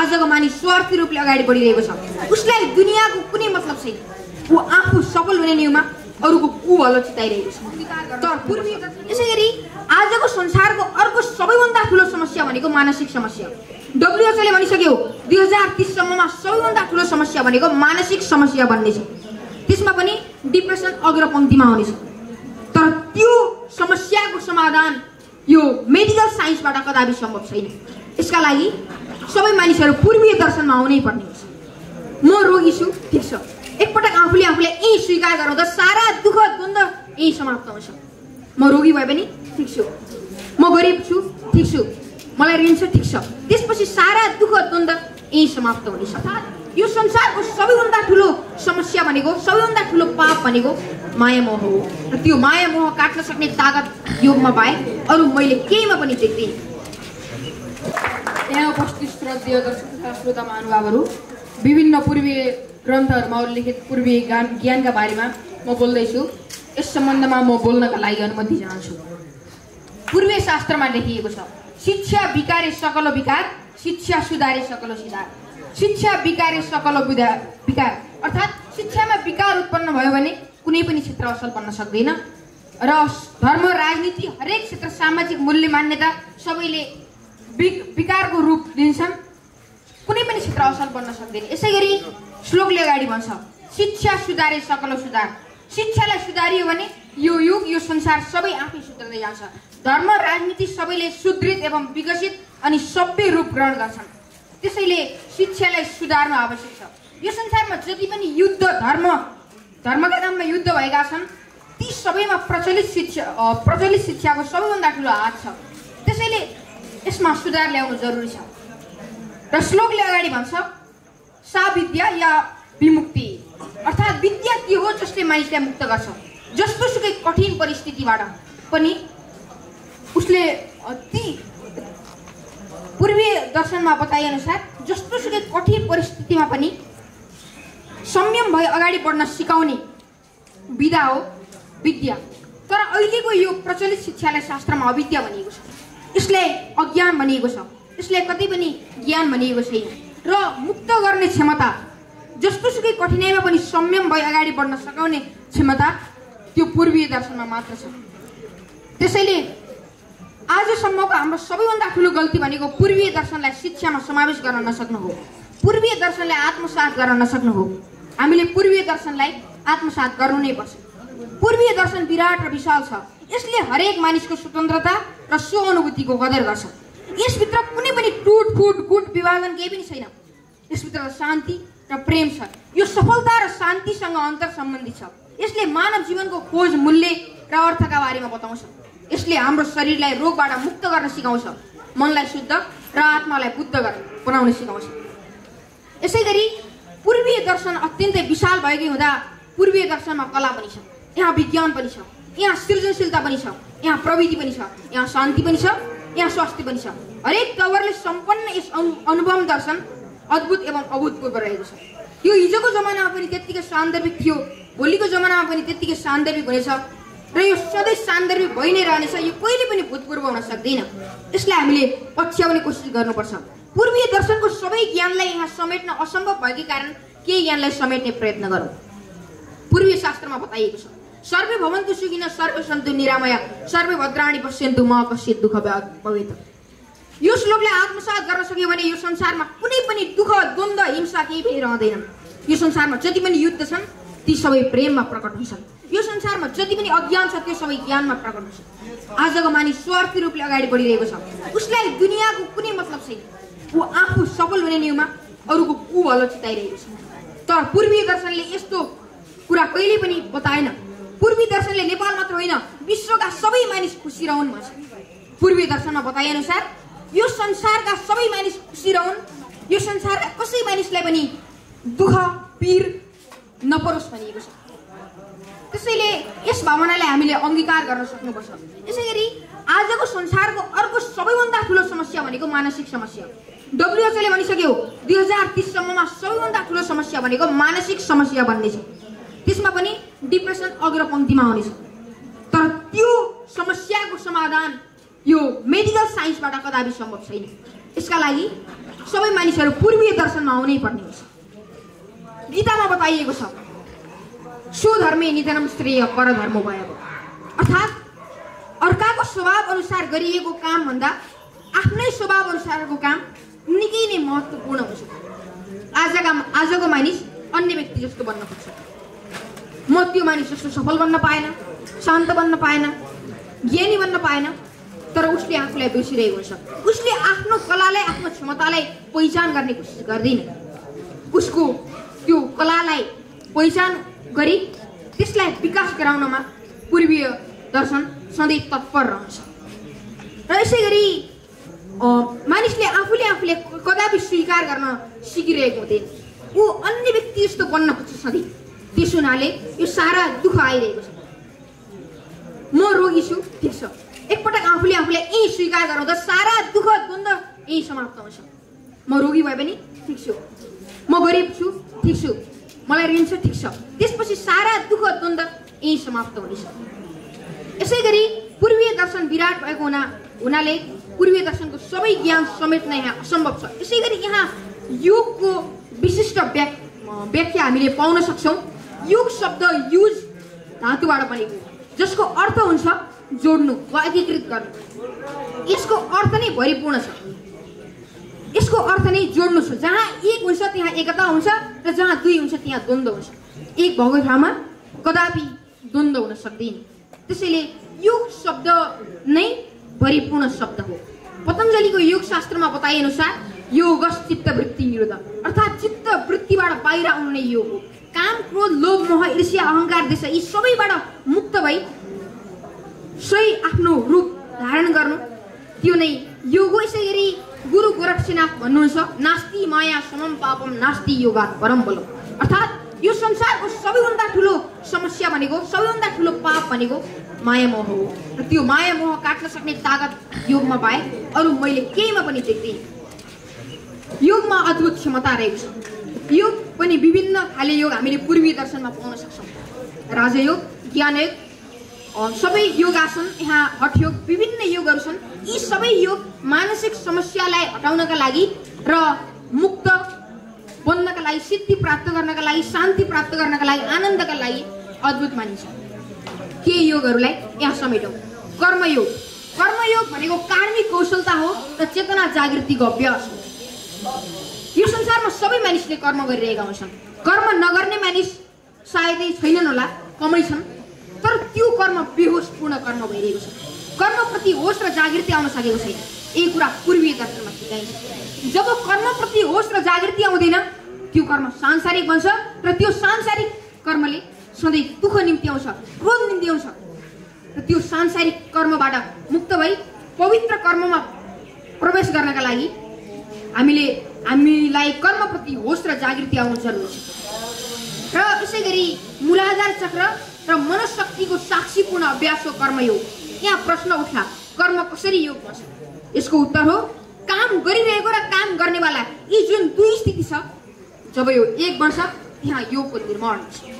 आजको मानिस स्वार्थी रूपले अगाडि बढिरहेको छ। उसलाई दुनियाँको कुनै मतलब छैन। ऊ आफू सफल हुने न्युमा अरूको कु भलो चिताइरहेको छ। तर पूर्वी यसै गरी आजको संसारको अर्को सबैभन्दा ठुलो समस्या भनेको मानसिक समस्या डब्लुएचओले भनिसक्यो दुई हजार तिससम्ममा सबैभन्दा ठुलो समस्या भनेको मानसिक समस्या बन्नेछ त्यसमा पनि डिप्रेसन अग्रपङ्क्तिमा हुनेछ तर त्यो समस्याको समाधान यो मेडिकल साइन्सबाट कदापि सम्भव छैन। यसका लागि सबै मानिसहरू पूर्वीय दर्शनमा आउनै पर्ने हुन्छ। म रोगी छु ठिक छ। एकपटक आफूले आफूलाई यहीँ स्वीकार गराउँदा सारा दुःख द्वन्द्व यहीँ समाप्त हुन्छ। म रोगी भए पनि ठिक छु। म गरिब छु ठिक छु। मलाई ऋण छ ठिक छ। त्यसपछि सारा दुःख द्वन्द्व यहीँ समाप्त हुनेछ। यो संसारको सबैभन्दा ठुलो समस्या भनेको सबैभन्दा ठुलो पाप भनेको माया मोह हो। र त्यो माया मोह काट्न सक्ने तागत योगमा पाए। अरू मैले केहीमा पनि देख्दिनँ। यहाँ उपस्थित श्रद्धेय दर्शक श्रोता महानुभावहरू विभिन्न पूर्वीय ग्रन्थहरूमा उल्लेखित पूर्वीय ज्ञान ज्ञानका बारेमा म बोल्दैछु यस सम्बन्धमा म बोल्नका लागि अनुमति चाहन्छु पूर्वीय शास्त्रमा लेखिएको छ शिक्षा विकारे सकल विकार शिक्षा सुधारे सकल सुधार शिक्षा विकारे सकल विधा विकार अर्थात् शिक्षामा विकार उत्पन्न भयो भने कुनै पनि क्षेत्र असल बन्न सक्दैन र धर्म राजनीति हरेक क्षेत्र सामाजिक मूल्य मान्यता सबैले विकारको रूप लिन्छन् कुनै पनि क्षेत्र असल बन्न सक्दैन। यसै गरी श्लोकले अगाडि भन्छ शिक्षा सुधारे सकल सुधार। शिक्षालाई सुधारियो भने यो युग यो संसार सबै आफै सुध्रदै जान्छ। धर्म राजनीति सबैले सुदृढ एवं विकसित अनि सभ्य रूप ग्रहण गर्छन्। त्यसैले शिक्षालाई सुधार्न आवश्यक छ। यो संसारमा जति पनि युद्ध धर्म धर्मका नाममा युद्ध भएका छन् ती सबैमा प्रचलित शिक्षा प्रचलित शिक्षाको सबैभन्दा ठुलो हात छ। त्यसैले यसमा सुधार ल्याउनु जरुरी छ र श्लोकले अगाडि भन्छ सा विद्या या विमुक्ति? अर्थात् विद्या के हो जसले मानिसलाई मुक्त गर्छ जस्तो सुकै कठिन परिस्थितिबाट पनि उसले ती पूर्वीय दर्शनमा बताएअनुसार जस्तो सुकै कठिन परिस्थितिमा पनि संयम भई अगाडि बढ्न सिकाउने विधा हो विद्या। तर अहिलेको यो प्रचलित शिक्षालाई शास्त्रमा अविद्या भनिएको छ। यसलाई अज्ञान भनिएको छ। यसलाई कतै पनि ज्ञान भनिएको छैन र मुक्त गर्ने क्षमता जस्तो सुकै कठिनाइमा पनि संयम भई अगाडि बढ्न सघाउने क्षमता त्यो पूर्वीय दर्शनमा मात्र छ। त्यसैले आजसम्मको हाम्रो सबैभन्दा ठुलो गल्ती भनेको पूर्वीय दर्शनलाई शिक्षामा समावेश गर्न नसक्नु हो। पूर्वीय दर्शनलाई आत्मसात गर्न नसक्नु हो। हामीले पूर्वीय दर्शनलाई आत्मसात गर्नु नै पर्छ। पूर्वीय दर्शन विराट र विशाल छ। यसले हरेक मानिसको स्वतन्त्रता र स्व अनुभूतिको कदर गर्छ। यसभित्र कुनै पनि टुट फुट गुट विभाजन केही पनि छैन। यसभित्र शान्ति र प्रेम छ। यो सफलता र शान्तिसँग अन्तर सम्बन्धित छ। यसले मानव जीवनको खोज मूल्य र अर्थका बारेमा बताउँछ। यसले हाम्रो शरीरलाई रोगबाट मुक्त गर्न सिकाउँछ। मनलाई शुद्ध र आत्मालाई बुद्ध बनाउन सिकाउँछ। यसै गरी पूर्वीय दर्शन अत्यन्तै विशाल भएकै हुँदा पूर्वीय दर्शनमा कला पनि छ। यहाँ विज्ञान पनि छ। यहाँ सृजनशीलता पनि छ यहाँ प्रविधि पनि छ यहाँ शान्ति पनि छ यहाँ स्वास्थ्य पनि छ। हरेक तवरले सम्पन्न यस अनु अनुभव दर्शन अद्भुत एवं अभूतपूर्व रहेको छ। यो हिजोको जमानामा पनि त्यत्तिकै सान्दर्भिक थियो भोलिको जमानामा पनि त्यत्तिकै सान्दर्भिक हुनेछ र यो सधैँ सान्दर्भिक भइ नै रहनेछ यो कहिले पनि भूतपूर्व हुन सक्दैन। यसलाई हामीले पछ्याउने कोसिस गर्नुपर्छ। पूर्वीय दर्शनको सबै ज्ञानलाई यहाँ समेट्न असम्भव भएकै कारण केही ज्ञानलाई समेट्ने प्रयत्न गरौँ। पूर्वीय शास्त्रमा बताइएको छ। सर्वे भवन्तु सुखिन सर्वे सन्तु निरामय सर्वे भद्राणी पश्यन्तु म कश्चित दुःख भवेत। यो श्लोकलाई आत्मसात गर्न सक्यो भने यो संसारमा कुनै पनि दुःख द्वन्द्व हिंसा केही पनि रहँदैन। यो संसारमा जति पनि युद्ध छन् ती सबै प्रेममा प्रकट हुन्छन्। यो संसारमा जति पनि अज्ञान छ त्यो सबै ज्ञानमा प्रकट हुन्छ आजको मानिस स्वार्थी रूपले अगाडि बढिरहेको छ। उसलाई दुनियाँको कुनै मतलब छैन। ऊ आफू सफल हुने न्युमा अरूको कु भलो चिताइरहेको छ। तर पूर्वीय दर्शनले यस्तो कुरा कहिले पनि बताएन। पूर्वी दर्शनले नेपाल मात्र होइन विश्वका सबै मानिस खुसी रहन् भन्छ। पूर्वीय दर्शनमा बताएअनुसार यो संसारका सबै मानिस खुसी रहन् यो संसारका कसै मानिसलाई पनि दुःख पीर नपरोस् भनिएको छ। त्यसैले यस भावनालाई हामीले अङ्गीकार गर्न सक्नुपर्छ। यसै गरी आजको संसारको अर्को सबैभन्दा ठुलो समस्या भनेको मानसिक समस्या डब्लुएचओले भनिसक्यो दुई हजार तिससम्ममा सबैभन्दा ठुलो समस्या भनेको मानसिक समस्या बन्नेछ त्यसमा पनि डिप्रेसन अग्रपङ्क्तिमा हुनेछ तर त्यो समस्याको समाधान यो मेडिकल साइन्सबाट कदापि सम्भव छैन। यसका लागि सबै मानिसहरू पूर्वीय दर्शनमा आउनै पर्ने हुन्छ। गीतामा बताइएको छ स्वधर्मे निधनम श्रेय परधर्म भयो अर्थात् अर्काको स्वभाव अनुसार गरिएको कामभन्दा आफ्नै स्वभाव अनुसारको काम निकै नै महत्त्वपूर्ण हुन्छ। आजका आजको मानिस अन्य व्यक्ति जस्तो बन्न खोज्छ म त्यो मानिस जस्तो सफल बन्न पाएन शान्त बन्न पाएन ज्ञानी बन्न पाएन तर उसले आफूलाई बिर्सिरहेको हुन्छ उसले आफ्नो कलालाई आफ्नो क्षमतालाई पहिचान गर्ने कोसिस गर्दैन। उसको त्यो कलालाई पहिचान गरी त्यसलाई विकास गराउनमा पूर्वीय दर्शन सधैँ तत्पर रहन्छ। र यसै गरी मानिसले आफूले आफूले कदापि स्वीकार गर्न सिकिरहेको हुँदैन। ऊ अन्य व्यक्ति जस्तो बन्न खोज्छ सधैँ। त्यस हुनाले यो सारा दुःख आइरहेको छ। म रोगी छु ठिक छ। एकपटक आफूले आफूलाई यहीँ स्वीकार गराउँदा सारा दुःख द्वन्द्व यहीँ समाप्त हुन्छ। म रोगी भए पनि ठिक छु। म गरिब छु ठिक छु। मलाई ऋण छ ठिक छ। त्यसपछि सारा दुःख द्वन्द्व यहीँ समाप्त हुनेछ। यसै गरी पूर्वीय दर्शन विराट भएको हुना हुनाले पूर्वीय दर्शनको सबै ज्ञान समेट्न यहाँ असम्भव छ। यसै गरी यहाँ योगको विशिष्ट व्याख्या हामीले पाउन सक्छौँ। योग शब्द युज धातुबाट बनेको जसको अर्थ हुन्छ जोड्नु वा एकीकृत गर्नु। यसको अर्थ नै भरिपूर्ण छ। यसको अर्थ नै जोड्नु छ। जहाँ एक हुन्छ त्यहाँ एकता हुन्छ र जहाँ दुई हुन्छ त्यहाँ द्वन्द्व हुन्छ। एक भएको ठाउँमा कदापि द्वन्द्व हुन सक्दैन। त्यसैले योग शब्द नै भरिपूर्ण शब्द हो। पतञ्जलीको योग शास्त्रमा बताए अनुसार योग चित्त वृत्ति निरोध। अर्थात् चित्त वृत्तिबाट बाहिर आउनु नै योग हो। काम क्रोध लोभ मोह ईर्ष्या अहङ्कार देश यी सबैबाट मुक्त भई सही आफ्नो रूप धारण गर्नु। त्यो नै योग यसै गरी गुरु गोरक्षनाथ भन्नुहुन्छ नास्ति माया समम पापम नास्ति योगा परम बलम अर्थात् यो संसारको सबैभन्दा ठुलो समस्या भनेको सबैभन्दा ठुलो पाप भनेको माया मोह हो। र त्यो माया मोह काट्न सक्ने तागत योगमा पाए। अरू मैले केहीमा पनि देख्दिनँ। योगमा अद्भुत क्षमता रहेको छ। योग पनि विभिन्न खाले योग हामीले पूर्वीय दर्शनमा पाउन सक्छौँ। राजयोग ज्ञानयोग सबै योगासन यहाँ हठयोग विभिन्न योगहरू छन्। यी सबै योग मानसिक समस्यालाई हटाउनका लागि र मुक्त बन्नका लागि सिद्धि प्राप्त गर्नका लागि शान्ति प्राप्त गर्नका लागि आनन्दका लागि अद्भुत मानिन्छ। के योगहरूलाई यहाँ समेटौँ? कर्मयोग। कर्मयोग भनेको कार्मिक कौशलता हो र चेतना जागृतिको अभ्यास हो यो संसारमा सबै मानिसले कर्म गरिरहेका हुन्छन्। कर्म नगर्ने मानिस सायदै छैनन् होला कमै छन्। तर त्यो कर्म बेहोसपूर्ण कर्म भइरहेको छ। कर्मप्रति होस र जागृति आउन सकेको छैन। यही कुरा पूर्वीय दर्शनमा सिकाइन्छ। जब कर्मप्रति होस र जागृति आउँदैन त्यो कर्म सांसारिक बन्छ र त्यो सांसारिक कर्मले सधैँ दुःख निम्ति आउँछ क्रोध निम्ति आउँछ र त्यो सांसारिक कर्मबाट मुक्त भई पवित्र कर्ममा प्रवेश गर्नका लागि हामीले हामीलाई कर्मप्रति होस र जागृति आउनु जरुरी छ। र यसै गरी मूलाधार चक्र र मनशक्तिको साक्षीपूर्ण अभ्यास हो कर्मयोग। यहाँ प्रश्न उठ्ला कर्म कसरी योग बन्छ यसको उत्तर हो काम गरिरहेको र काम गर्नेवाला यी जुन दुई स्थिति छ जब यो एक वर्ष त्यहाँ योगको निर्माण हुन्छ।